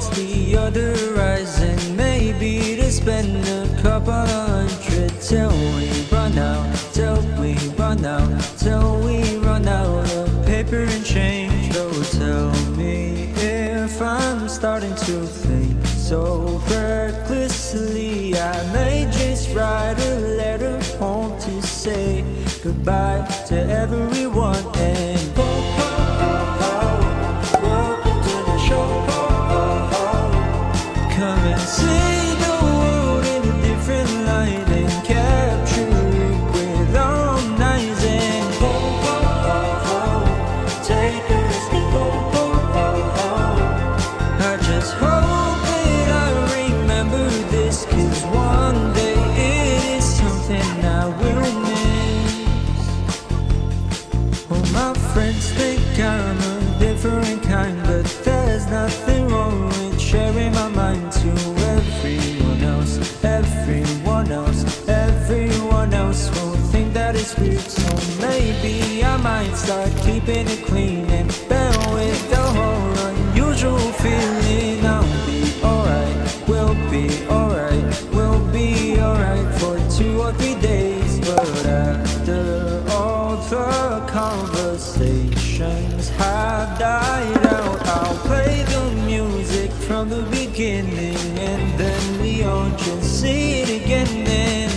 the other horizon. Maybe to spend a couple hundred till we run out, till we run out, till we run out of paper and change. So tell me if I'm starting to think so recklessly. I may just write a letter home to say goodbye to everyone start keeping it clean and bear with the whole unusual feeling. I'll be alright, we'll be alright, we'll be alright for two or three days, but after all the conversations have died out, I'll play the music from the beginning and then we all just see it again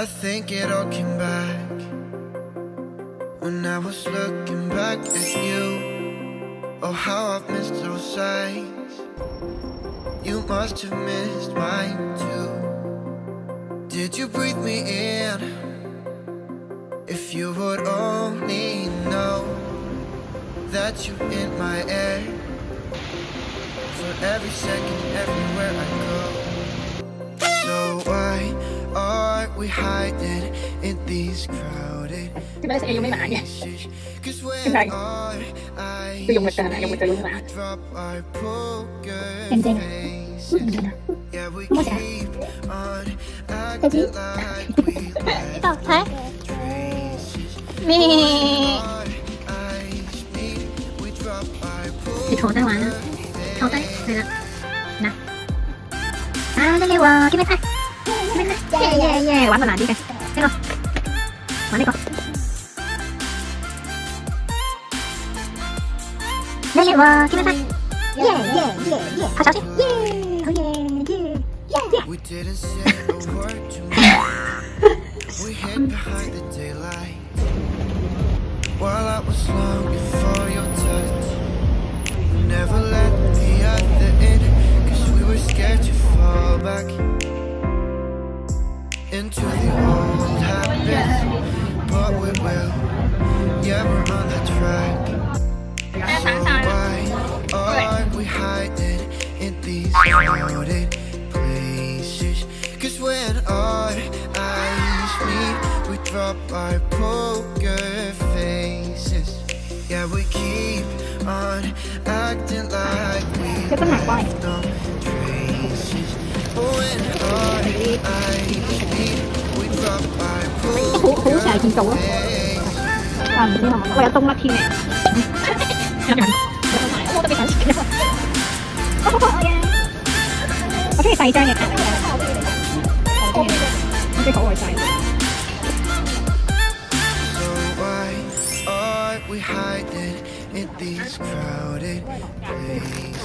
I think it all came back when I was looking back at you. Oh, how I've missed those sights. You must have missed mine too. Did you breathe me in? If you would only know that you're in my air for every second, everywhere I go. So why are we hiding in these crowded places? saya yung may maanya. Sabay. Ito yung magtana, yung magtana yung maanya. 耶耶耶！玩到难啲嘅，呢個玩呢個。咩嘢喎？見咩耶耶耶耶！拍手先。耶！好耶耶耶耶！While I was longing for your touch You never let Yeah yeah yeah yeah, we were scared to fall back into the old habits. But we will. Yeah, we're on that track. So why are we hiding in these crowded places? Cause when our eyes meet, we drop our poker faces. Yeah, we keep on acting like we left no traces. When our eyes meet, we up by 好好成日见到咯。啊唔知系咪？我有冬甩添嘅。我都几想食嘅。我中意细张嘅卡嚟嘅。我中意，我中意可爱细。 So why are we hiding in these crowded places?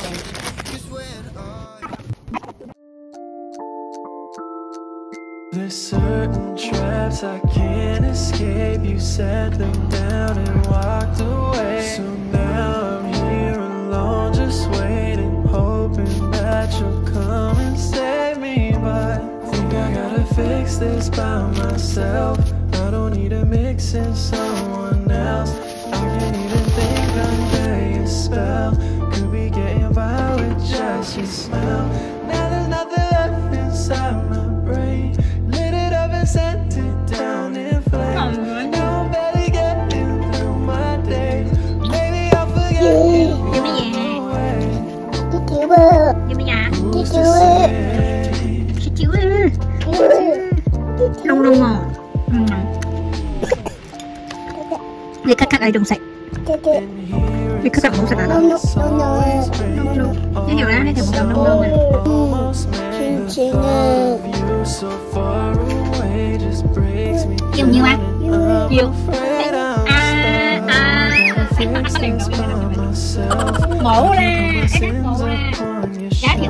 There's certain traps I can't escape. You set them down and walked away. So now I'm here alone, just waiting, hoping that you'll come and save me. But I think I gotta fix this by myself. I don't need to mix in someone else. I can't even think under your spell. Could be getting by with just your smell. 얘가 ai đồng sạch. Vì các bạn không sạch đó Nông nông Thế hiểu ra nên hiểu một đồng nông nông này. Yêu nhiêu anh Yêu. À À. Mổ ra Mổ ra Giá thiệt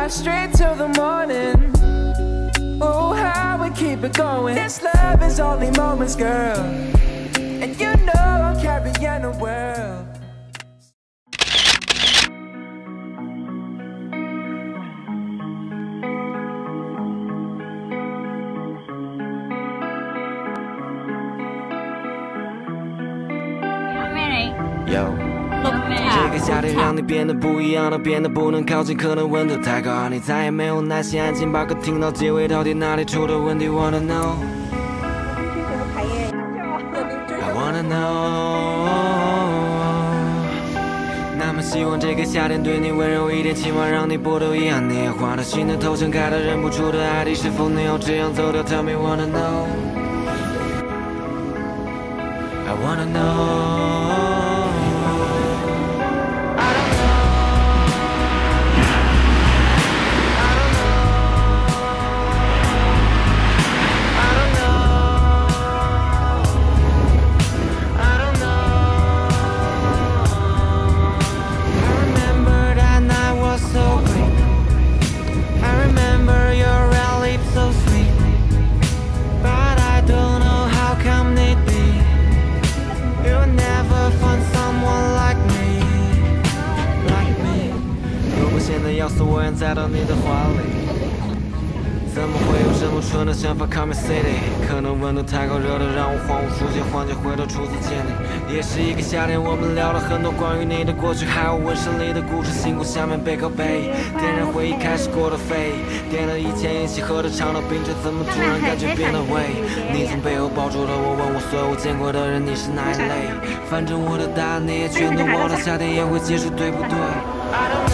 lullaby straight till the morning. Oh, how we keep it going. This love is only moments, girl. And you know I'm carrying the world. Yo. 这个夏天让你变得不一样的，变得不能靠近，可能温度太高，你再也没有耐心安静把歌听到结尾，到底哪里出了问题？Wanna know? I wanna know. 那么希望这个夏天对你温柔一点，起码让你不都一样年华的心的头像开了忍不住的 ID，，是否能要这样走掉？Tell me wanna know. I wanna know. 要死，我愿栽到你的怀里。怎么会有这么蠢的想法？Come city，可能温度太高，热得让我恍惚出现幻觉，回到初次见你。也是一个夏天，我们聊了很多关于你的过去，还有纹身里的故事。星空下面背靠背，点燃回忆，开始过得飞。点了以前一起喝的长岛冰茶，怎么突然感觉变了味？你从背后抱住了我，问我所有见过的人，你是哪一类？反正我的答案你也全都忘了，夏天也会结束，对不对？I don't